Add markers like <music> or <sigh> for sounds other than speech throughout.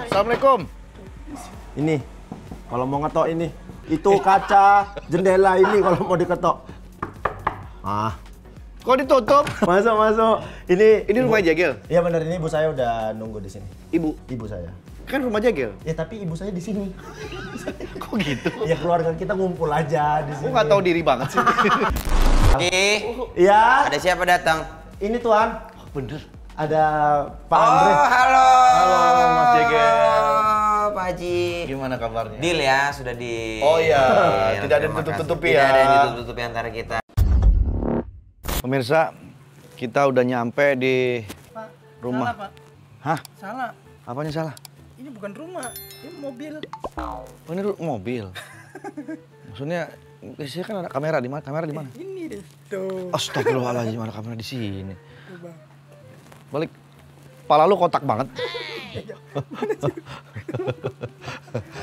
Assalamualaikum. Ini, kalau mau ngetok ini, itu kaca jendela ini kalau mau diketok. Ah, Kok ditutup? masuk masuk. Ini Ini rumah Jagel. Iya benar ini ibu saya udah nunggu di sini. Ibu. Ibu saya. Kan rumah Jagel. Ya tapi ibu saya di sini. <laughs> Kok gitu? Ya keluarga kita ngumpul aja di Aku sini. nggak tahu diri banget sih. <laughs> Oke, Iya, ada siapa datang? ini tuan. Bener. Ada Pak Andre. Oh, halo. Halo, Mas Jegel. Halo, Pak Haji. Gimana kabarnya? Deal ya, sudah di Oh iya, Deal, tidak ada kasih. ya. Tidak ada yang ditutup-tutupi antara kita. Pemirsa, kita udah nyampe di Pak, rumah. Salah, Pak. Hah? Salah. Apanya salah? Ini bukan rumah, ini mobil. Oh ini mobil. <laughs> Maksudnya, biasanya kan ada kamera di mana? Kamera di mana? Ini deh. Tuh. Astagfirullahaladzim, ada kamera di sini. Balik. Pala lu kotak banget.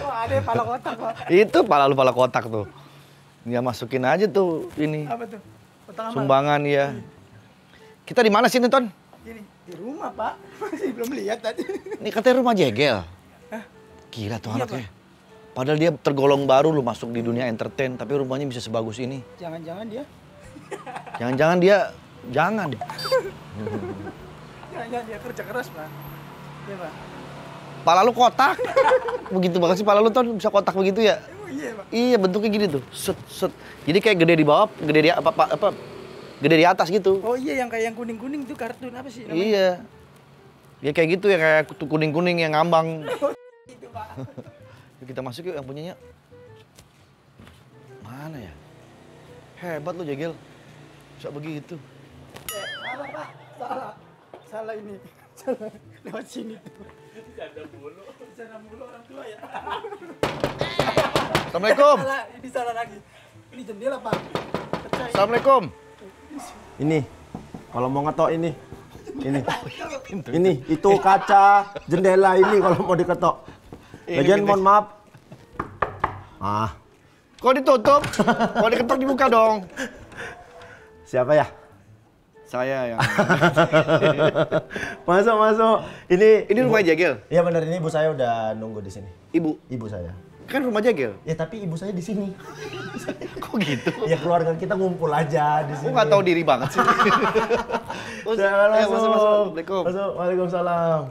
Oh, ada pala kotak, Pak. Itu pala lu pala kotak tuh. Ya masukin aja tuh ini. Apa tuh? Kotak amal. Sumbangan ya. Kita di mana sih Ton? Ini di rumah, Pak. <laughs> Masih belum lihat tadi. Ini katanya rumah jegel. Gila tuh Iya, anaknya. Padahal dia tergolong baru lu masuk di dunia entertain, tapi rumahnya bisa sebagus ini. Jangan-jangan dia Jangan-jangan dia jangan. <laughs> jangan-jangan dia kerja keras, Pak. Iya, Pak. Pala lu kotak. <laughs> begitu banget sih pala lu Ton bisa kotak begitu ya. Emang iya, Pak. Iya bentuknya gini tuh. Set set. Jadi kayak gede di bawah, gede di apa apa, apa gede di atas gitu. Oh iya yang kayak yang kuning-kuning itu kartun apa sih namanya? Iya. Ya kayak gitu ya kayak kuning-kuning yang ngambang. <laughs> Itu, Pak. <laughs> Yuk kita masuk yuk yang punyanya. Mana ya? Hebat lu Jegel. Bisa begitu. Eh, salah, Pak. Salah. Salah ini. <laughs> Salah. Lewat sini tuh. Bercanda mulu. Bercanda mulu orang tua ya. Assalamualaikum. Salah, ini salah lagi. Ini jendela, Pak. Pecah. Assalamualaikum. Ini, kalau mau ngetok ini, ini, ini, itu kaca jendela ini kalau mau diketok. Lagian mohon maaf. Ah, Kok ditutup? Kok diketok dibuka dong. siapa ya? Saya yang. <laughs> masuk masuk. Ini Ini rumah Jegel. Iya benar ini ibu saya udah nunggu di sini. Ibu. Ibu saya. Kan rumah Jegel. Ya tapi ibu saya di sini. <laughs> Kok gitu? Ya keluarga kita ngumpul aja di Aku sini. nggak tahu diri banget sih. <laughs> Terus, Jangan eh, masuk. masuk, masuk. Assalamualaikum. Masuk. Waalaikumsalam.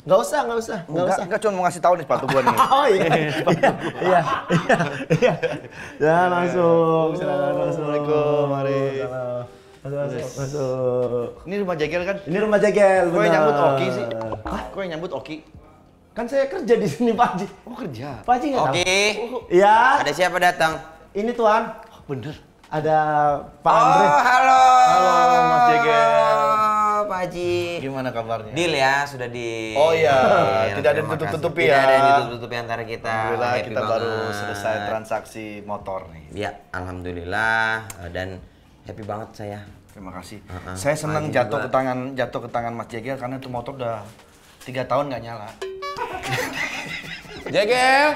Nggak usah, nggak usah, Enggak, usah. enggak cuma mau ngasih tahu nih sepatu gua nih. Oh iya, iya, iya, iya, iya. Ya langsung, masuk. Assalamualaikum, mari. Masuk, masuk, masuk. Ini rumah Jegel kan? Ini rumah Jegel, Kok yang nyambut Oki sih? Hah? Kok yang nyambut Oki? Kan saya kerja di sini Pak Haji. Oh kerja. Pak Haji nggak tahu? Oke, Iya, ada siapa datang? ini tuan. Oh, bener. Ada Pak Andre. Oh, halo. Halo, Mas Jegel. Halo, Pak Haji. Gimana kabarnya? Deal ya, sudah di Oh iya, Deal, tidak ada ditutup-tutupi kasih. ya. Tidak ada yang ditutup-tutupi antara kita. Alhamdulillah Happy kita baru banget. selesai transaksi motor nih. Ya, alhamdulillah dan happy banget saya. Terima kasih. Uh-uh. Saya senang jatuh juga. ke tangan jatuh ke tangan Mas Jegel karena itu motor udah tiga tahun nggak nyala. <laughs> Jegel,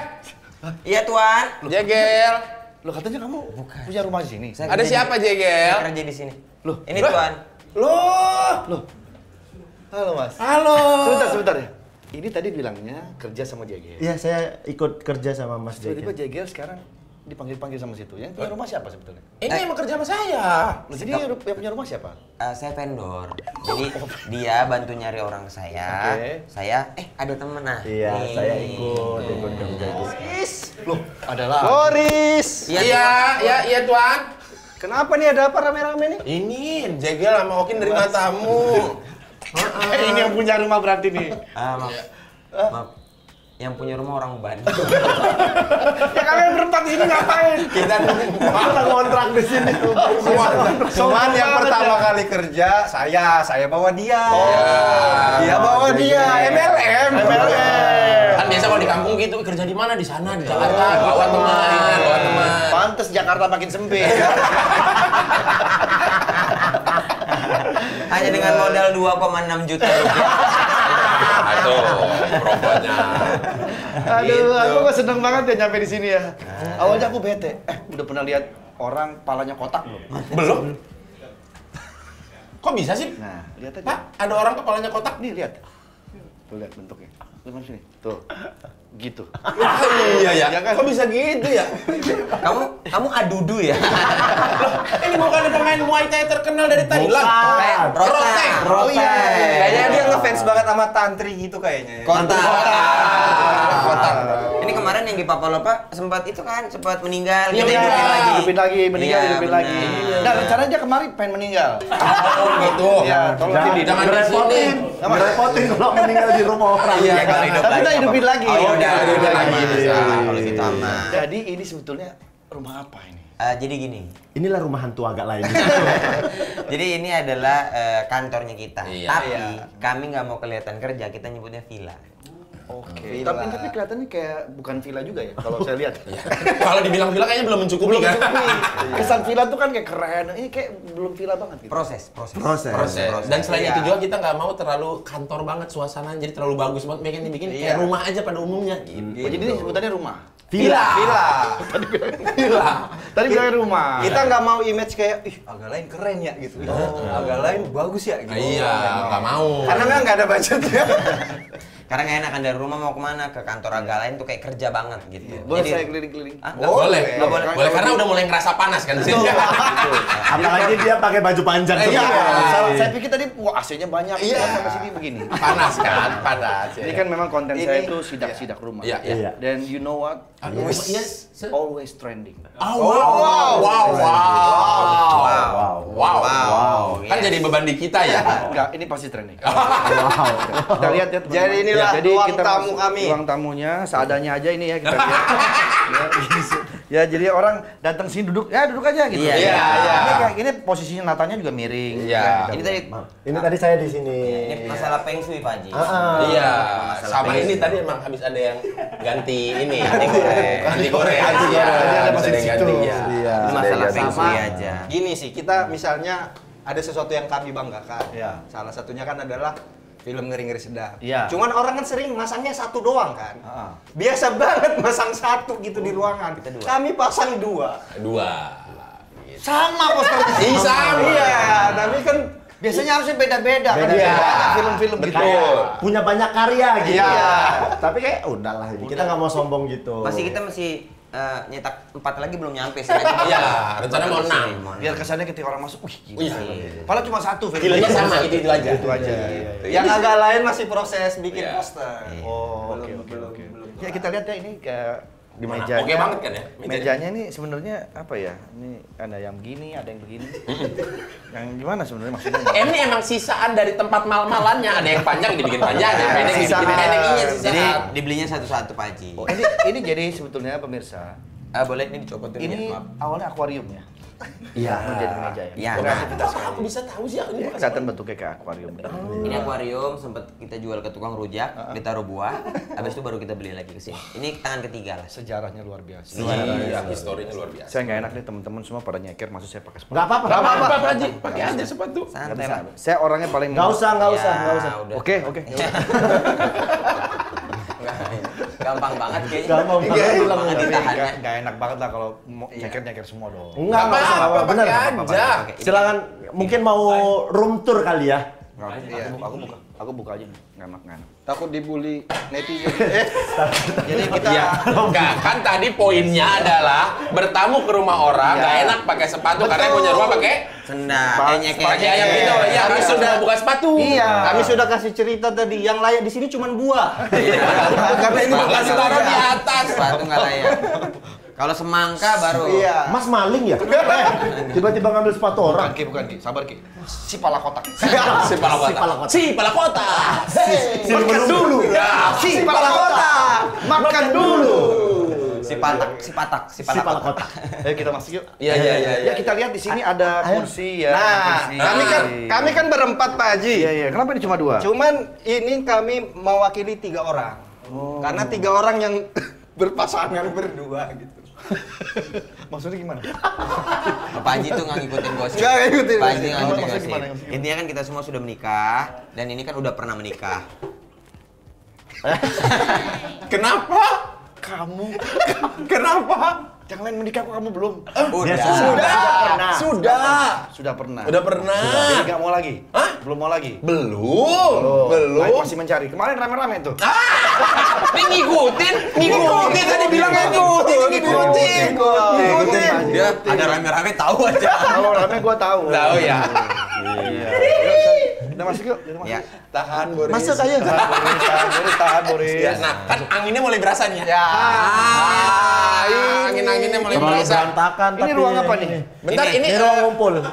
Iya, Tuan. Jegel. Lo katanya kamu punya rumah di sini? Saya Ada di- siapa, Jegel? Saya kerja di sini. Loh, Ini Loh. Tuan. Loh. Loh. Halo Mas. Halo. Sebentar, sebentar ya. Ini tadi bilangnya kerja sama Jegel. Iya, saya ikut kerja sama Mas Tiba-tiba Jegel. Jegel sekarang dipanggil-panggil sama situ. Yang punya rumah siapa sebetulnya? Ini emang kerja sama saya. Loh, Jadi yang yang punya rumah siapa? Eh, saya vendor. Jadi dia bantu nyari orang saya. Oke. Saya eh ada temen nah. Iya, Nih. saya ikut, ikut kerja di sini. Loh, adalah. Boris. Iya. Iya, iya, iya, Tuan. Kenapa nih ada apa rame-rame nih? Ini Jegel sama Okin nerima tamu. <laughs> ini yang punya rumah berarti nih. Ah, maaf. Maaf. Yang punya rumah orang Bandung. <laughs> ya kalian berempat di sini ngapain? Kita Kita ngontrak di sini. semua. Cuman yang pertama kali kerja saya, saya bawa dia. Oh. Dia bawa dia, MLM. MLM. Kan biasa kalau di kampung gitu kerja di mana? Di sana di Jakarta. Bawa teman, bawa teman. Pantes Jakarta makin sempit. <laughs> Hanya dengan modal 2,6 juta rupiah. Aduh, Gitu. aku kok seneng banget ya nyampe di sini ya. Awalnya aku bete. Eh, udah pernah lihat orang palanya kotak belum? Belum. Kok bisa sih? Nah, lihat aja. Pak, ada orang kepalanya kotak. Nih lihat. Tuh lihat bentuknya. Gimana sini? Tuh. Gitu. Iya ya. Ya kan? Kok bisa gitu ya? Kamu kamu adudu ya? Ini bukan pemain Muay Thai terkenal dari Thailand. Kayak Rotek. Rotek. Oh iya. Kayaknya dia ngefans banget sama tantri gitu kayaknya. ya. Kontak. Kontak. Kemarin yang di Papalopa sempat itu kan sempat meninggal. Iya, kita benar. hidupin lagi. Hidupin lagi, meninggal, Iya, hidupin lagi. Nah, rencananya dia kemarin pengen meninggal. Oh gitu. Iya, tolong Jangan di Jangan di ngerepotin, sini. ngerepotin kalau meninggal di rumah orang. Iya, Tapi kita hidupin lagi. Oh, Ya udah, udah, hidupin udah, lagi. iya. bisa. Kalau gitu aman. Jadi ini sebetulnya rumah apa ini? Eh, jadi gini. Inilah rumah hantu agak lain. <laughs> Jadi ini adalah eh, kantornya kita. Iya. Tapi Iya. kami nggak mau kelihatan kerja, kita nyebutnya villa. Oke. Tapi tapi kelihatannya kayak bukan villa juga ya kalau saya lihat. <laughs> Kalau dibilang-bilang kayaknya belum mencukupi Belum kan? cukup. <laughs> Kesan villa tuh kan kayak keren. Ini kayak belum villa banget gitu. Proses, proses. Proses. Proses. Dan selain Iya. itu juga kita nggak mau terlalu kantor banget suasananya, jadi terlalu bagus banget. Bikin kayak Iya. rumah aja pada umumnya. Gitu. Oh, jadi ini sebutannya rumah. Villa. Villa. Gila. <laughs> Tadi bilangnya rumah. Kita nggak mau image kayak, ih agak lain keren ya gitu. Agak lain bagus ya gitu. Iya, nggak mau. Karena nggak ada budgetnya. Karena nggak enak kan dari rumah mau ke mana ke kantor agak lain tuh kayak kerja banget gitu. Boleh Jadi- saya keliling-keliling? Ah, Nggak boleh. Nggak boleh. Boleh karena udah mulai ngerasa panas kan di sini. <laughs> Apalagi dia pakai baju panjang. Iya, semua. saya, saya pikir tadi wah AC-nya banyak. Iya. Sampai sini begini. panas kan, panas. Ini kan memang konten saya itu sidak-sidak rumah. Iya, iya. Iya. Dan you know what? Iya. se- Always trending. Oh, wow, wow, wow, Wow. wow, Wow. Kan Yes. jadi beban di kita ya. <laughs> Enggak, ini pasti trending. <laughs> Wow. Kita lihat ya. teman-teman. Jadi inilah ruang tamu kami. Ruang tamunya seadanya aja ini ya kita lihat. <laughs> ya, ya, jadi orang datang sini duduk, ya duduk aja gitu. Iya, iya, iya. Ini kayak ini posisinya Natanya juga miring. Iya. Ya, Ini tadi Ini tadi saya di sini. ini masalah feng shui Pak Haji. Ah, Iya, Masalah sama ini tadi emang habis ada yang ganti ini. <laughs> Ganti goreng. Ganti goreng. Ganti Iya. Ada masih ada yang situ. ganti. Iya. Iya. Ini masalah Sama shui aja. Gini sih, kita misalnya ada sesuatu yang kami banggakan. Iya. Salah satunya kan adalah film ngeri-ngeri sedap. Iya. Cuman orang kan sering masangnya satu doang kan. Ah. Biasa banget masang satu gitu di ruangan. Kita dua. Kami pasang dua. Dua. Sama posternya. Ih, sama. Iya, tapi kan Biasanya harusnya beda-beda kan. Beda. Banyak film-film gitu. Betul. Punya banyak karya gitu. Iya. Tapi kayak udahlah ini. Kita nggak mau sombong gitu. Masih kita masih eh, nyetak empat lagi belum nyampe sih. Iya, rencana mau enam. Biar kesannya ketika orang masuk, wih gila. Iya. Padahal cuma satu film. Filmnya sama, itu-itu aja. Itu aja. yang agak lain masih proses bikin Iya. poster. Oh, oke oke oke. Ya kita lihat ya ini kayak di Gimana? mejanya. Oke banget kan ya, mejanya? Mejanya ini sebenarnya apa ya? Ini ada yang begini, ada yang begini. <laughs> yang gimana sebenarnya maksudnya? <laughs> Ini emang sisaan dari tempat mal-malannya. Ada yang panjang dibikin panjang, ada yang pendek dibikin pendek. Ini Jadi dibelinya satu-satu Pak Haji. Oh, ini ini jadi sebetulnya pemirsa. Ah, boleh ini dicopot dulu Ini ya, maaf. awalnya akuarium ya. Iya. Menjadi meja ya. Iya. Kreativitas Kok aku bisa tahu sih? Ini Ya, kelihatan bentuknya kayak akuarium. Ini akuarium sempat kita jual ke tukang rujak, ditaruh buah, habis itu baru kita beli lagi ke sini. Ini tangan ketiga lah. Sejarahnya luar biasa. Iya, historinya luar biasa. Saya nggak enak nih teman-teman semua pada nyeker, maksud saya pakai sepatu. Nggak apa-apa. Gak apa-apa, Pak Haji. Pakai aja sepatu. Nggak Santai. Saya orangnya paling Nggak usah, nggak usah, Ya, nggak usah. Oke, oke. <laughs> Gampang banget kayaknya. Gampang banget Gampang banget ditahannya. nggak enak banget lah kalau nyeker-nyeker semua dong. Enggak, nggak usah, nggak apa-apa. Ini- Silakan, mungkin mau room tour kali ya. Nggak, aku, buka, aku buka, aja nih. Nggak enak, nggak enak. Takut dibully netizen. <laughs> Eh, Jadi kita Iya, enggak kan tadi poinnya adalah bertamu ke rumah orang nggak enak pakai sepatu karena punya rumah pakai Sendal, Pak- nyeker. pakai yang gitu. Ya harus sudah buka sepatu. Iya. Kami sudah kasih cerita tadi yang layak di sini cuma buah. karena ini lokasi ditaruh di atas. Sepatu nggak layak. Kalau semangka baru. Iya. Mas maling ya? Eh, Tiba-tiba ngambil sepatu Bukan orang. Ki, bukan Ki. Sabar Ki. Si pala kotak. <laughs> Si pala kota. Si pala kota. Makan dulu. Ya, Si pala kotak. Makan dulu. Si patak, si patak, si Si pala kota. <laughs> Ayo kita masuk yuk. Iya, iya, iya, iya. Ya kita lihat di sini ada kursi ya. Nah, kursi. kami kan kami kan berempat Pak Haji. Iya iya. Kenapa ini cuma dua? Cuman ini kami mewakili tiga orang. Karena tiga orang yang <laughs> berpasangan berdua gitu. <laughs> Maksudnya gimana? Pak Haji tuh nggak ngikutin gosip. Nggak ngikutin Pak Haji nggak ngikutin gosip. gimana? Intinya kan kita semua sudah menikah dan ini kan udah pernah menikah. <laughs> Kenapa? Kamu Kenapa? Jangan main menikah kok kamu belum. Udah. sudah. Sudah. pernah. Sudah. Sudah pernah. Udah pernah. Jadi nggak mau lagi. Hah? Belum mau lagi. Belum, belum. Baik, masih mencari. Kemarin rame-rame tuh. Ini ngikutin, ngikutin tadi bilang ngikutin, ngikutin. Ngikutin. Dia ada rame-rame tahu aja. Kalau rame gua tahu. Tahu ya. Iya. Kita masuk yuk. Kita masuk. Ya. Tahan Boris. Masuk aja. Tahan Boris, tahan Boris, tahan Boris. Ya, nah kan anginnya mulai berasa nih ya. Ya. Ah, angin-anginnya mulai Terlalu berasa. berantakan Ini ruang apa nih? Bentar Ini- ruang ngumpul. <laughs>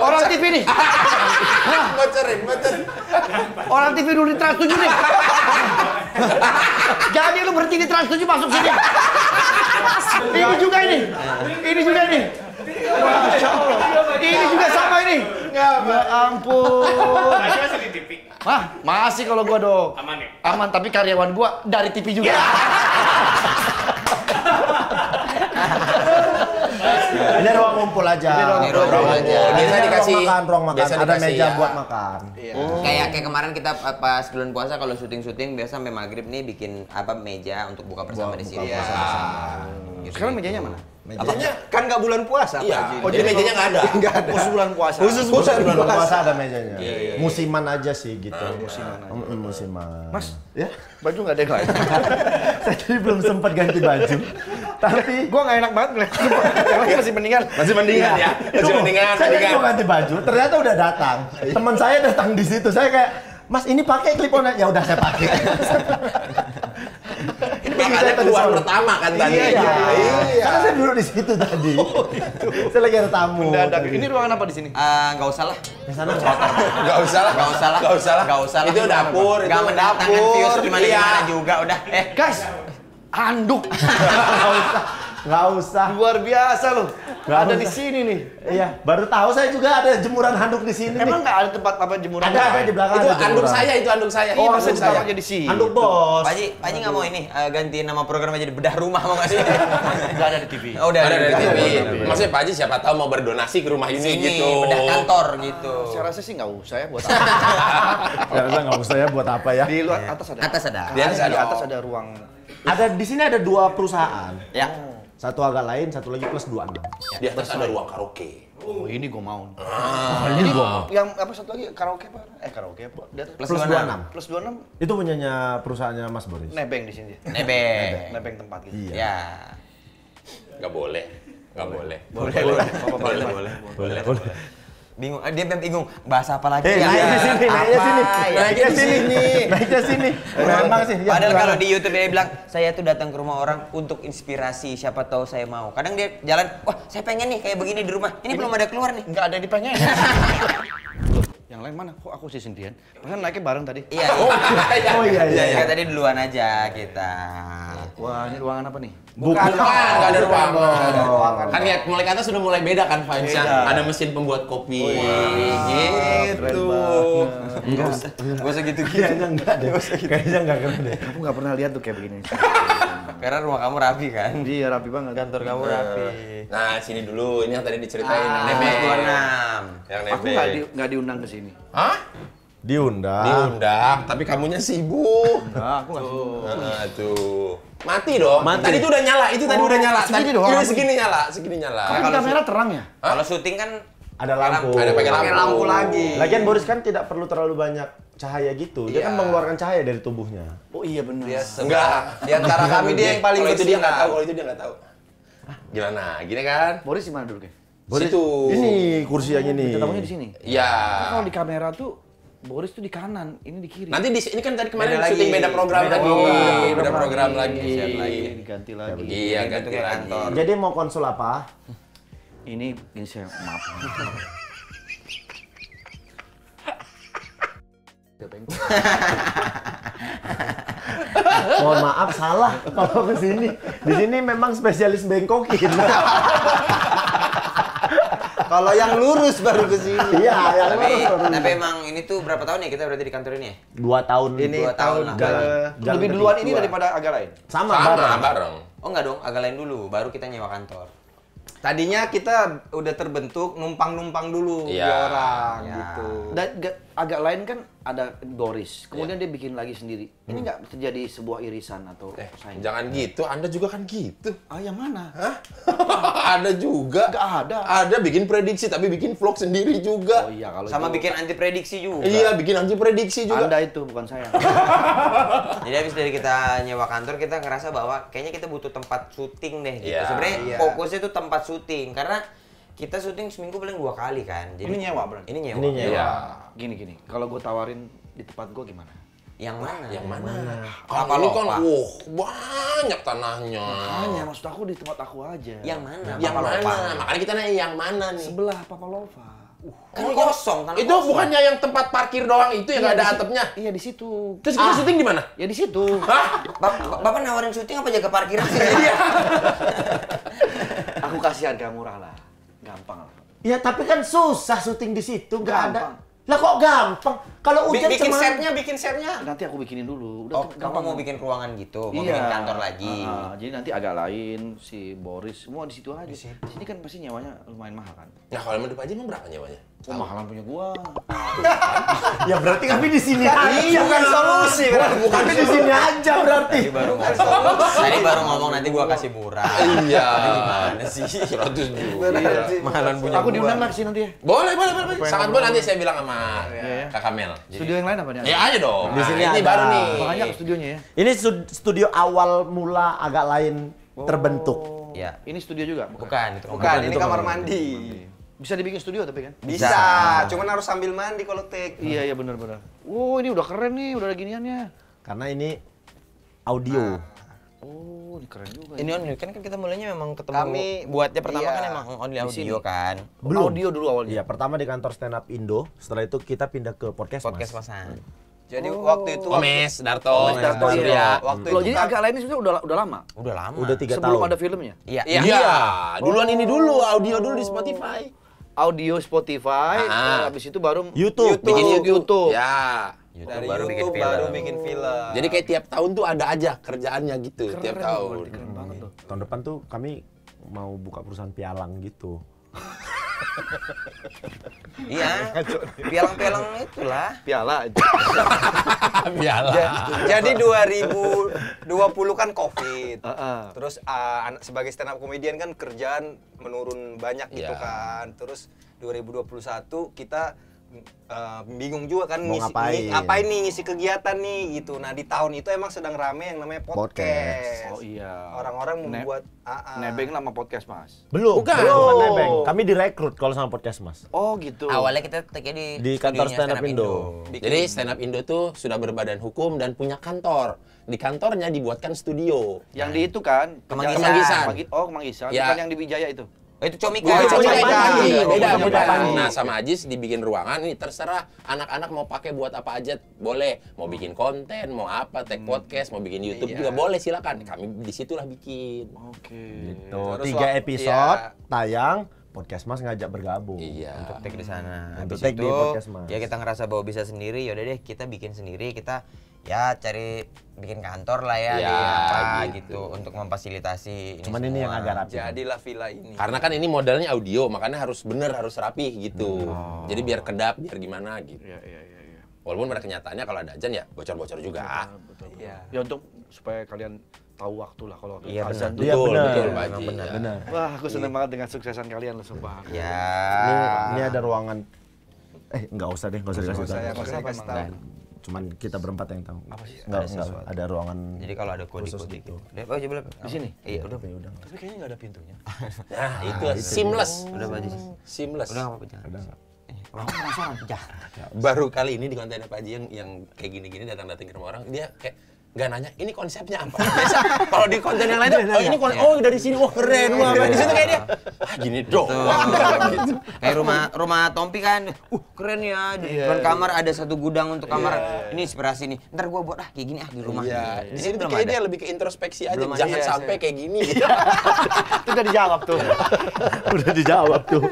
Orang TV nih. bocorin, bocorin. Orang TV dulu di Trans 7 nih. Jadi lu berhenti di Trans 7 masuk sini. Ini juga ini. Ini juga ini. Ini juga sama ini. Ya ampun. Masih di TV. Hah, masih kalau gua dong. Aman ya? Aman, tapi karyawan gua dari TV juga. <laughs> Ini ruang ngumpul aja. Ini ruang ngumpul Ruang aja. ngumpul. Biasa Ini dikasih- ruang makan, ruang makan. Ada meja ya. buat makan. Kayak kayak kemarin kita pas bulan puasa kalau syuting-syuting biasa sampai maghrib nih bikin apa meja untuk buka bersama di sini. buka Gitu. Sekarang mejanya mana? Mejanya kan nggak bulan puasa, Iya. Pak. Oh, jadi mejanya nggak ada. <laughs> Nggak ada. Khusus bulan puasa. Khusus Bukan bulan bulan puasa. puasa ada mejanya. Musiman aja sih gitu. musiman aja. Mm, musiman. Mas, ya? baju nggak ada yang lain. <laughs> Saya tadi belum sempat ganti baju. Tapi <laughs> gua nggak enak banget ngeliat. Lain masih mendingan. Masih mendingan ya. Masih mendingan, Saya mendingan. mau ganti baju, ternyata udah datang. Teman saya datang di situ. Saya kayak, Mas ini pakai clip on ya udah saya pakai. <laughs> Ini makanya keluar pertama kan tadi. Iya, iya. Karena saya duduk di situ tadi. Saya lagi ada tamu. Mendadak. Ini ruangan apa di sini? Ah, nggak usah lah. Di sana nggak apa-apa. Gak usah lah. Nggak usah lah. Gak usah lah. Nggak usah lah. Itu dapur. Nggak itu mendatangkan dapur. views gimana Iya. gimana juga udah. Eh, Guys, handuk. <laughs> Nggak usah. Nggak usah. Luar biasa loh. Nggak Ada usah. di sini nih. Iya, baru tahu saya juga ada jemuran handuk di sini. Emang nih. nggak ada tempat apa jemuran? ada ada di belakang Itu ada anduk jemuran. saya, itu anduk saya. Oh, Iya, masa anduk saya. aja di sini. Handuk bos. Pak Haji, Pak Haji nggak mau ini eh, ganti nama program aja jadi bedah rumah mau nggak sih? <laughs> Nggak ada di TV. Oh, udah Ada dari TV. Iya. Maksudnya Pak Haji siapa tahu mau berdonasi ke rumah ini Sini, gitu. bedah kantor gitu. Saya rasa sih nggak usah ya buat apa. <laughs> Ya udah nggak usah ya buat apa ya. Di luar atas ada. Atas ada. Di atas Di ada. atas ada ruang. Ada di sini ada dua perusahaan. Ya. Satu agak lain, satu lagi plus 26. Di atas ada ruang karaoke. Oh, ini gua mau. ini gua. Yang apa satu lagi karaoke apa? Eh karaoke apa? Di atas Plus Plus 26. 26. plus 26 Itu punyanya perusahaannya Mas Boris. nebeng di sini. Nebeng. <laughs> Nebeng tempat gitu. Iya. Ya. Gak boleh. Gak boleh. Boleh, boleh. Boleh, boleh. Boleh, boleh. Bingung, eh, dia bingung bahasa apa lagi? Eh, ya? naik ke sini, naik ke Apa sini. ya? Naik ke sini. Naik ke sini. Memang sih. ya, Padahal kalau di YouTube dia bilang, saya tuh datang ke rumah orang untuk inspirasi, siapa tahu saya mau. Kadang dia jalan, wah saya pengen nih kayak begini di rumah. Ini belum ada keluar nih. Nggak ada yang dipengen. <laughs> Yang lain mana? Kok aku sih sendirian? Kan naiknya bareng tadi. Iya. Oh iya iya. <laughs> Iya, tadi duluan aja kita. Wah, ini ruangan apa nih? Bukan, nggak ada ruang. ruangan. Kan lihat mulai ke atas sudah mulai beda kan vibes-nya. Ada mesin pembuat kopi. gitu. Enggak usah, enggak usah gitu-gitu. Kayaknya enggak deh. Kayaknya enggak keren deh. Aku nggak pernah lihat tuh kayak begini. <laughs> Karena rumah kamu rapi kan? Iya, rapi banget. Kantor kamu rapi. Nah, sini dulu. Ini yang tadi diceritain. Ah. 26. Yang Aku nggak di, nggak diundang ke sini. Hah? Diundang. Diundang, tapi kamunya sibuk. Nah, aku nggak sibuk. Nah, tuh. Mati dong. Mati. Tadi itu udah nyala, itu tadi Oh, udah nyala. segini Tadi- doang. Iya, segini nyala, segini nyala. Kan di kamera terang ya? Kalau syuting kan Ada lampu. Ada pakai pakai lampu. lampu lagi. Lagian Boris kan tidak perlu terlalu banyak cahaya gitu. Dia kan mengeluarkan cahaya dari tubuhnya. Oh iya benar. dia Enggak. Di antara kami dia yang paling Kalau itu dia nggak tahu, kalau itu dia nggak tahu. Gimana? Gini kan? Boris di mana dulu, Ke? Boris, Situ. Ini kursi yang ini. Tamunya di sini. Iya. Kan kalau di kamera tuh Boris tuh di kanan, ini di kiri. Nanti di ini kan tadi kemarin Beda lagi. syuting beda program Beda lagi. program. Beda program lagi. Siap lagi. diganti lagi. Iya, Ini ganti bentuknya lagi. kantor. Jadi mau konsul apa? Ini ini saya maaf. <laughs> Mohon maaf salah kalau ke sini. Di sini memang spesialis bengkokin. Kalau yang lurus baru ke sini. Iya, yang tapi lurus baru. tapi emang ini tuh berapa tahun ya kita berarti di kantor ini ya? Dua tahun. Ini Dua tahun tahun Jalan Lebih duluan ini daripada agak lain. Sama, Sama bareng. bareng. Oh enggak dong, agak lain dulu, baru kita nyewa kantor. Tadinya kita udah terbentuk numpang-numpang dulu Iya. di orang Ya. gitu. Dan agak lain kan ada Doris. Kemudian dia bikin lagi sendiri. Ini nggak terjadi sebuah irisan atau Eh, saing. jangan gitu. Anda juga kan gitu. Ah, yang mana? <laughs> ada juga. Nggak ada. Ada bikin prediksi tapi bikin vlog sendiri juga. Oh iya kalau Sama itu bikin anti prediksi juga. Iya, bikin anti prediksi juga. Anda itu bukan saya. <laughs> Jadi habis dari kita nyewa kantor kita ngerasa bahwa kayaknya kita butuh tempat syuting deh gitu. Iya. Sebenarnya Iya. fokusnya itu tempat syuting karena kita syuting seminggu paling dua kali kan. Jadi Ini nyewa berarti? Ini nyewa. Ini nyewa. Iya. gini gini, kalau gue tawarin di tempat gue gimana? Yang mana? Yang mana? Apa Kalau ini kan, wah, banyak tanahnya. Hanya maksud aku di tempat aku aja. Yang mana? Yang Papa mana? Lova. Makanya kita nanya yang mana nih? Sebelah Papa Lova. Uh. Kan kosong kan. Itu bukannya yang tempat parkir doang itu yang nggak ada atapnya? Iya di situ. Terus kita syuting di mana? Ya di situ. <laughs> Hah? Bap- Bapak nawarin syuting apa jaga parkiran sih? Iya. aku kasihan kamu murah lah. Gampang lah. Ya tapi kan susah syuting di situ, nggak ada. Gampang. Lah kok gampang? Kalau hujan bikin setnya, bikin setnya. Nanti aku bikinin dulu. Udah Oh, kamu mau bikin ruangan gitu, mau Iya. bikin kantor lagi. Ah, jadi nanti agak lain si Boris semua di situ aja. Di sini kan pasti nyawanya lumayan mahal kan. Nah kalau mau Haji emang berapa nyawanya? Oh, mahalan punya gua. <laughs> ya berarti kami di sini aja. Iya, bukan solusi. kan? Bukan di sini aja berarti. Tadi baru ngomong, tadi baru ngomong nanti gua kasih murah. Iya. Gimana sih? 100 juta. Mahalan punya Aku diundang lah sini nanti ya. Boleh, boleh, boleh. Sangat boleh nanti saya bilang sama Iya. Kakak Mel. Studio yang lain apa nih? Ya aja dong. Di sini Nah, ini ada. baru nih. Makanya ke studionya ya. Ini stud- studio awal mula agak lain terbentuk. Ya. Ini studio juga? Bukan, itu Bukan, ini itu kamar kamar mandi. Bisa dibikin studio tapi kan? Bisa, Bisa. cuman harus sambil mandi kalau take. Iya iya benar benar. Wow ini udah keren nih, udah ada giniannya. Karena ini audio. Oh ini keren juga. Ini only kan kan kita mulainya memang ketemu Kami- buatnya pertama iya, kan emang only di audio sini. kan. Belum. Audio dulu awalnya. Iya, pertama di kantor stand up Indo, setelah itu kita pindah ke podcast, Podcast Mas. pasan. Jadi waktu itu Omes, Darto, Omes, Darto, Darto, Surya. iya. Waktu Loh itu jadi kan- agak lain ini sudah udah udah lama. Udah lama. Udah tiga Sebelum tahun. ada filmnya. Iya. Iya. Iya, duluan ini dulu, audio dulu di Spotify. Audio Spotify, Ah. habis itu baru YouTube. bikin YouTube. Ya. YouTube dari baru bikin YouTube film. baru bikin film. Jadi kayak tiap tahun tuh ada aja kerjaannya gitu, tiap tahun. Keren banget tuh. Tahun depan tuh kami mau buka perusahaan pialang gitu. <laughs> Iya. Pialang-pialang itulah. Piala. Bialah. <laughs> Jadi 2020 kan Covid. Heeh. Terus uh, anak- sebagai stand up comedian kan kerjaan menurun banyak gitu Iya. kan. Terus 2021 kita uh, bingung juga kan Mau ngisi ngapain. ngi- ngapain nih ngisi kegiatan nih gitu. Nah, di tahun itu emang sedang rame yang namanya podcast. Podcast. Oh iya. Orang-orang Ne- membuat ah, ah. Nebeng nama podcast mas. Belum. Bukan. Belum. Belum. nebeng. Kami direkrut kalau sama podcast, Mas. Oh gitu. Awalnya kita take di Di kantor Stand Up Indo. Jadi stand up Indo tuh sudah berbadan hukum dan punya kantor. Di kantornya dibuatkan studio. Yang di itu kan? Kemanggisan. Kemanggisan. Magi- Oh Kemanggisan. Ya. Bukan yang di Wijaya itu. Oh, itu Comika. Oh, itu beda, beda, beda, beda. Nah, sama Ajis dibikin ruangan ini terserah anak-anak mau pakai buat apa aja boleh. Mau bikin konten, mau apa, take podcast, mau bikin YouTube Iya. juga boleh silakan. Kami di situlah bikin. Oke. Terus tiga episode iya. tayang, podcast Mas ngajak bergabung. Iya. untuk take di sana. Untuk take itu di podcast, Mas. ya kita ngerasa bahwa bisa sendiri, yaudah deh kita bikin sendiri, kita ya cari bikin kantor lah ya, Ya, di apa gitu. gitu untuk memfasilitasi ini Cuman ini yang semua. agak rapi. Jadilah villa ini. Karena kan ini modelnya audio, makanya harus bener, harus rapi gitu. Jadi biar kedap, biar gimana gitu. Iya iya iya. iya. Walaupun pada kenyataannya kalau ada ajan ya bocor-bocor juga. Iya. Ya untuk supaya kalian tahu waktu lah kalau Iya, azan tuh. Iya, Betul, benar. betul, Pak Memang Haji. benar. Ya. Benar. Wah, aku seneng banget dengan suksesan kalian loh, sumpah. Ya. Ini, ini ada ruangan eh nggak usah deh, nggak usah dikasih Nggak usah ya, tahu. nggak usah dikasih tahu. Cuman kita berempat yang tahu. Apa sih? Enggak, Ada enggak. sesuatu. Ada ruangan Jadi kalau ada kode khusus kode gitu. gitu. Oh, coba Di sini? Iya, udah. Ya udah. Tapi kayaknya nggak ada pintunya. <laughs> Nah, itu seamless. Udah Pak Haji. Seamless. Udah enggak apa-apa jangan. Ada nggak? Orang penasaran. Ya. Baru kali ini di kontennya Pak Haji yang yang kayak gini-gini datang-datang ke rumah orang, dia kayak nggak nanya ini konsepnya apa. <laughs> Biasa kalau di konten yang lain oh ini kon oh dari sini wah keren wah di situ kayak dia ah gini dong. <laughs> gitu. Kayak rumah rumah Tompi kan, uh keren ya. Di Iya, depan kamar ada satu gudang untuk kamar. Ini inspirasi nih. Ntar gua buat ah kayak gini ah di rumah. Iya, Di di sini kayak ada. dia lebih ke introspeksi aja, Belum jangan iya, sampai kayak gini. <laughs> Itu udah dijawab tuh. Udah dijawab tuh.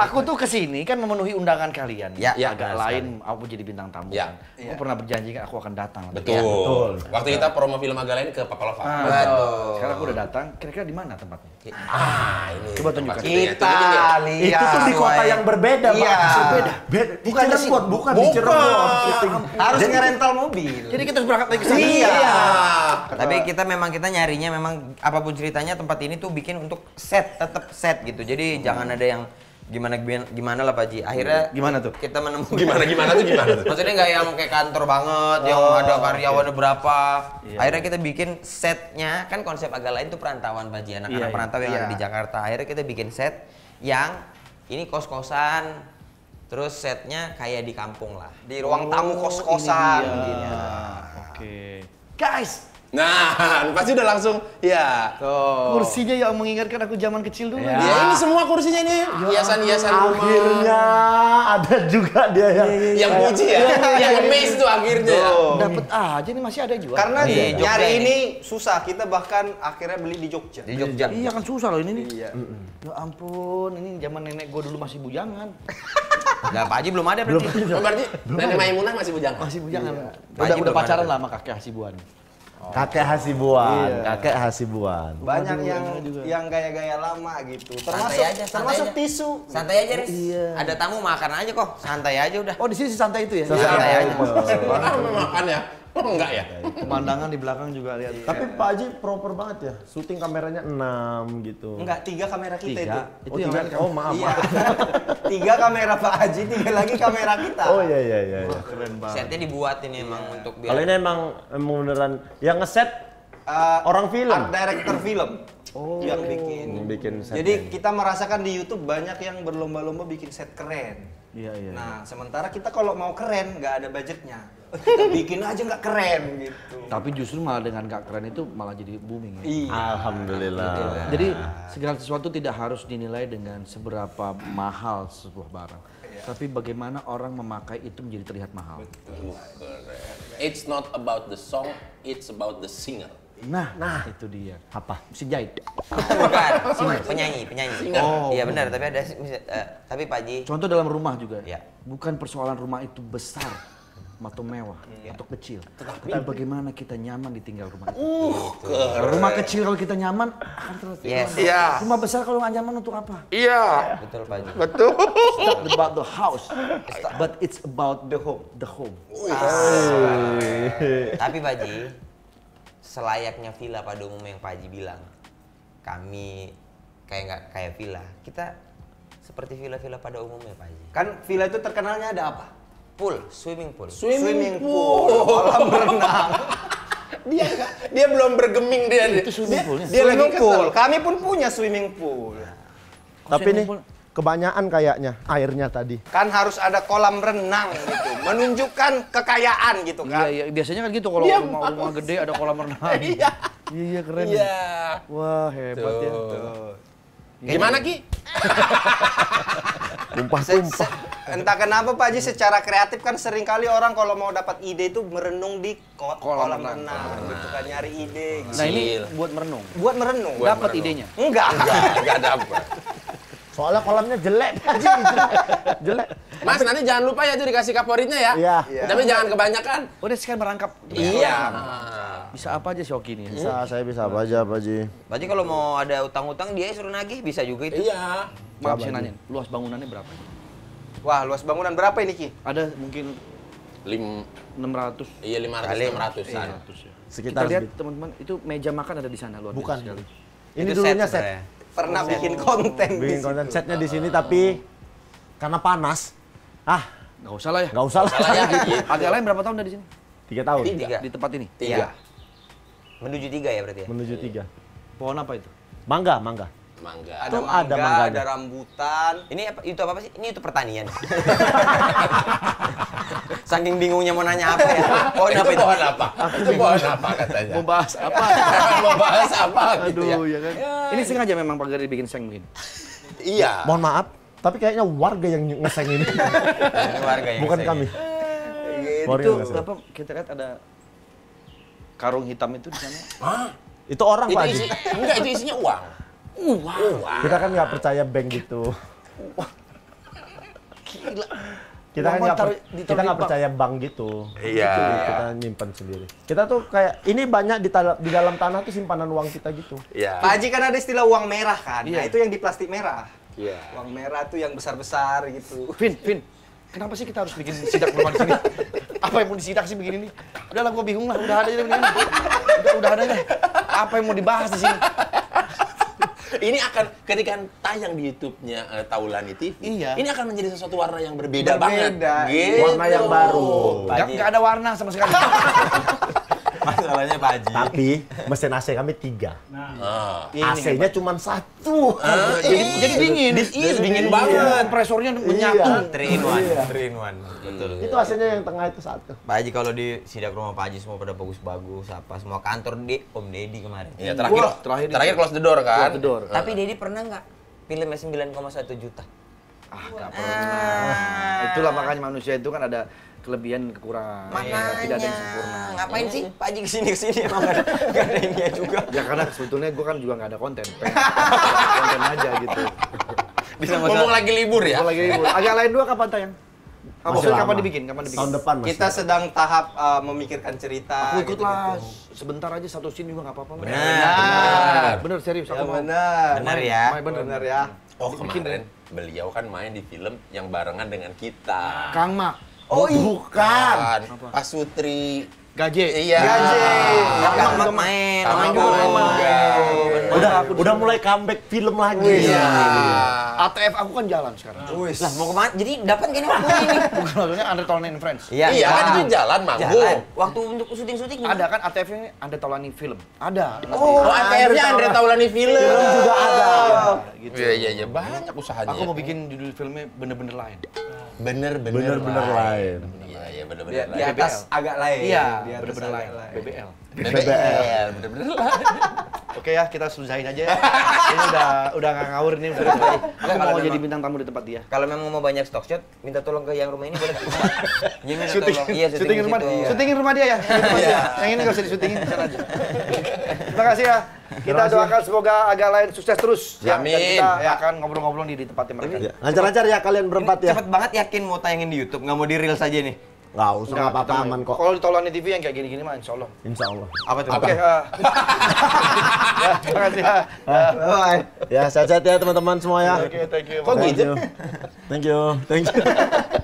Aku tuh ke sini kan memenuhi undangan kalian. Ya, ya, agak benar lain aku jadi bintang tamu Ya. kan. Aku pernah berjanji kan aku akan datang. Betul. betul. Waktu kita promo film agak lain ke Papalova. Ah, Betul. Sekarang aku udah datang. Kira-kira di mana tempatnya? Ah, ini. Coba tunjukkan. Kita lihat. Itu tuh di kota yang berbeda, Iya. Pak. Beda. Beda. Di Bukan di Cirebon, bukan di Cirebon. syuting. Harus ngerental mobil. Jadi kita harus berangkat lagi ke sana. Iya. Tapi kita memang kita nyarinya memang apa pun ceritanya tempat ini tuh bikin untuk set tetap set gitu. Jadi jangan ada yang gimana gimana, lah Pak Ji. Akhirnya Gimana tuh? Kita menemukan Gimana gimana tuh gimana tuh? Maksudnya nggak yang kayak kantor banget, yang Oh. ada karyawannya berapa. Akhirnya kita bikin setnya, kan konsep agak lain tuh perantauan Pak Ji, anak-anak Iya, iya. perantau yang ada Iya. di Jakarta. Akhirnya kita bikin set yang ini kos-kosan, terus setnya kayak di kampung lah. Di ruang tamu kos-kosan. Iya. Oke. Guys, Nah, <laughs> pasti udah langsung ya. kursinya yang mengingatkan aku zaman kecil dulu. Ya ini semua kursinya ini hiasan-hiasan rumah. Akhirnya ada juga dia yang Yang puji ya, yang amazed tuh akhirnya ya. Dapat aja nih masih ada juga. Karena Di Jogja nyari ini. ini susah. Kita bahkan akhirnya beli di Jogja. Di Jogja. Iya kan susah loh ini nih. Iya. Ya ampun, ini zaman nenek gua dulu masih bujangan. <laughs> Nah, Pak Haji belum ada berarti. Oh, berarti Nenek Maimunah masih bujangan. Masih bujangan. Pak Udah Haji udah belum pacaran ada. lah sama kakek Hasibuan. Kakek Hasibuan, kakek Hasibuan. Banyak yang juga. yang gaya-gaya lama gitu. Termasuk Santai aja, santai termasuk aja. tisu. Santai aja, Riz. Ada tamu makan aja kok. Santai aja udah. Oh, di sini santai itu ya? Santai aja. Mana makan ya? Oh enggak ya? Pemandangan di belakang juga lihat. Tapi Pak Haji proper banget ya. Syuting kameranya 6 gitu. Enggak, tiga kamera kita itu. Tiga. Itu Oh, yang tiga. lain Oh, maaf. Iya. <laughs> tiga kamera Pak Haji, tiga lagi kamera kita. Oh iya iya iya. iya. keren banget. Setnya dibuat ini emang untuk biar Kalau ini emang emang beneran yang ngeset Eh, Orang film? Art director film. Oh, yang bikin. yang bikin Jadi ini. kita merasakan di YouTube banyak yang berlomba-lomba bikin set keren. Iya, iya. Nah, sementara kita kalau mau keren nggak ada budgetnya. Kita bikin aja nggak keren gitu. Tapi justru malah dengan gak keren itu malah jadi booming ya. Iya. Alhamdulillah. Jadi segala sesuatu tidak harus dinilai dengan seberapa mahal sebuah barang. Tapi bagaimana orang memakai itu menjadi terlihat mahal. It's not about the song, it's about the singer. Nah, nah itu dia. Apa? Mesin jahit. bukan <laughs> penyanyi, penyanyi. Oh. Iya benar, tapi ada eh, tapi Pak Haji Contoh dalam rumah juga. Ya. Bukan persoalan rumah itu besar atau mewah atau kecil. Tapi bagaimana kita nyaman ditinggal rumah itu. Kalau rumah kecil kalau kita nyaman akan terlihat. Yes. Iya. Rumah besar kalau nggak nyaman untuk apa? Iya. betul Pak Haji. Betul. It's not about the house, but it's about the home. The home. Tapi Pak Haji, selayaknya villa pada umumnya yang Pak Haji bilang, kami kayak nggak kayak villa. Kita seperti villa-villa pada umumnya Pak Haji. Kan villa itu terkenalnya ada apa? Pool, swimming pool. Swimming pool, kolam renang. <laughs> Dia nggak- dia belum bergeming dia. Itu swimming. Dia lagi swimming pool. kesel. Kami pun punya swimming pool. Tapi nih Swimming pool. Kebanyakan kayaknya airnya tadi. Kan harus ada kolam renang gitu, menunjukkan kekayaan gitu Iya, kan. iya. Biasanya kan gitu kalau Dia rumah, rumah gede ada kolam renang. Iya. <laughs> Iya, iya keren. Iya. Wah, hebat ya. Tuh. Gimana Ki? Se- Tumpah-tumpah. se- entah kenapa Pak Haji secara kreatif kan sering kali orang kalau mau dapat ide itu merenung di ko- Kolam kolam, renang. renang, gitu kan nyari ide gitu. Nah, ini Kecil. buat merenung. buat merenung. Dapat idenya. Enggak. Enggak, enggak dapat. <laughs> Soalnya kolamnya jelek, Haji. <laughs> jelek. Mas nanti jangan lupa ya tuh dikasih kaporitnya ya. Iya. Iya. Tapi jangan kebanyakan. Udah sekarang merangkap. Iya. Bisa apa aja Shoki ini? Bisa, saya bisa apa aja, Pak Haji. Berarti kalau mau ada utang-utang dia suruh nagih bisa juga itu. Iya. Maaf saya nanya, luas bangunannya berapa? Wah, luas bangunan berapa ini Ki? Ada mungkin Lim 600 iya 500 Kali. 600-an. 600 ya. Sekitar Kita lihat teman-teman, itu meja makan ada di sana luar biasa Bukan. sekali. Ini Itu dulunya set. Pernah bikin konten di Bikin situ. konten setnya di sini tapi karena panas. Ah, Nggak usah lah ya. nggak usah lah. Agak lain <laughs> berapa tahun dari sini? Tiga tahun. Tiga. Di tempat ini. Tiga. Menuju tiga ya berarti ya. Menuju tiga. Pohon apa itu? Mangga, mangga. Mangga. Ada Tuh mangga, ada ada, mangganya. rambutan. Ini apa itu apa sih? Ini itu pertanian. <laughs> Saking bingungnya mau nanya apa ya. <laughs> Pohon itu apa itu? pohon apa? Itu pohon apa katanya? Mau bahas apa? <laughs> Mau bahas apa gitu ya? Aduh, ya kan. Ini sengaja memang Pak Gari bikin seng begini. Iya. Mohon maaf, tapi kayaknya warga yang ngeseng ini. <laughs> Ini warga yang Bukan kami. Itu Warga yang ngeseng. apa kita lihat ada karung hitam itu di sana. Hah? Itu orang, Itu Pak Haji. enggak itu isinya uang. Kita kan nggak percaya bank gitu. Gila. Kita kan nggak kita nggak percaya bank gitu. Iya. Jadi Kita nyimpan sendiri. Kita tuh kayak ini banyak di, tala- di dalam tanah tuh simpanan uang kita gitu. Iya. Pak Haji kan ada istilah uang merah kan. Iya. Nah, itu yang di plastik merah. Iya. Uang merah tuh yang besar-besar gitu. Vin, Vin. Kenapa sih kita harus bikin sidak rumah di sini? Apa yang mau disidak sih begini nih? Udahlah gua bingung lah, udah ada aja. Udah, udah ada aja. Apa yang mau dibahas di sini? Ini akan ketika tayang di YouTube-nya eh, Taulani TV, Iya. ini akan menjadi sesuatu warna yang berbeda, Berbeda. banget. Gitu. Warna yang baru. Gak, gak ada warna sama sekali. <laughs> Masalahnya Pak Haji. Tapi mesin AC kami tiga. Ah. AC-nya cuma satu. jadi, jadi dingin. Iya, dingin banget. Kompresornya menyatu. Iya. Three in one, three in one. Betul. Itu AC-nya yang tengah itu satu. Pak Haji kalau di sidak rumah Pak Haji semua pada bagus-bagus, apa semua kantor di Om Deddy kemarin. Iya, terakhir Wah, terakhir terakhir, close the door kan? Close the door. Tapi Deddy pernah nggak filmnya 9,1 juta? Ah, gak pernah. Itulah makanya manusia itu kan ada kelebihan dan kekurangan. Makanya. Tidak ada yang sempurna. Ngapain sih Pak Haji ke sini ke sini emang nggak ada, nggak ada ininya juga. Ya karena sebetulnya gue kan juga nggak ada konten. Pengen <laughs> konten aja gitu. Bisa Ngomong lagi libur ya? Kalau lagi libur. Agak lain dua kapan tayang? Masih Maksudnya kapan dibikin? Kapan dibikin? Tahun depan masih. Kita sedang tahap uh, memikirkan cerita. Aku ikut lah. gitu-gitu. Sebentar aja satu scene juga nggak apa-apa. Benar. Bener serius Ya mau. benar. Benar ya. Main bener. Benar ya. Oh kemarin beliau kan main di film yang barengan dengan kita. Kang Mak. Oh, bukan. Kan, Pak Sutri. Gaje. Iya. Kang Mak main, Kang main Mak juga main main. juga. Udah udah mulai comeback film lagi. Iya. ATF aku kan jalan sekarang. Lah mau ke mana? Jadi dapat kan waktu ini? <laughs> Bukan maksudnya Andre Taulani and Friends. Iya, Iya kan itu jalan manggung. Jalan. Waktu untuk syuting-syuting Ada kan ATF ini Andre Taulani film. Ada. Oh, ATF-nya Andre Taulani film. Film juga ada. Gitu. Iya iya iya banyak usahanya. Aku mau bikin judul filmnya bener-bener lain. bener bener Bener-bener lain. Iya iya bener Di, di atas agak lain. Iya, Di atas bener-bener agak lain. BBL. BBL bener bener Oke ya, kita sudahin aja ya. ini udah udah nggak ngawur ini udah. Aku Kalau mau memang- jadi bintang tamu di tempat dia. Kalau memang mau banyak stock shot, minta tolong ke yang rumah ini boleh. Iya, <laughs> minta Syuting, tolong. Iya, syuting di rumah, syutingin rumah dia ya. Syutingin dia. Yang ini nggak usah disyutingin di sana aja. Terima kasih ya. Kita doakan semoga agak lain sukses terus. Ya, Amin. Dan kita Ya. akan ngobrol-ngobrol di, di tempatnya mereka. Lancar-lancar ya kalian berempat ya. Cepet banget yakin mau tayangin di YouTube, nggak mau di reels aja nih. Nggak usah nggak apa-apa aman kok. Kalau di Tolani TV yang kayak gini-gini mah insya Allah. Insya Allah. Apa tuh? Oke. ah. ya, terima kasih ya. Ya sehat-sehat ya teman-teman semua ya. Oke, thank you. Kok gitu? Thank you. Thank you.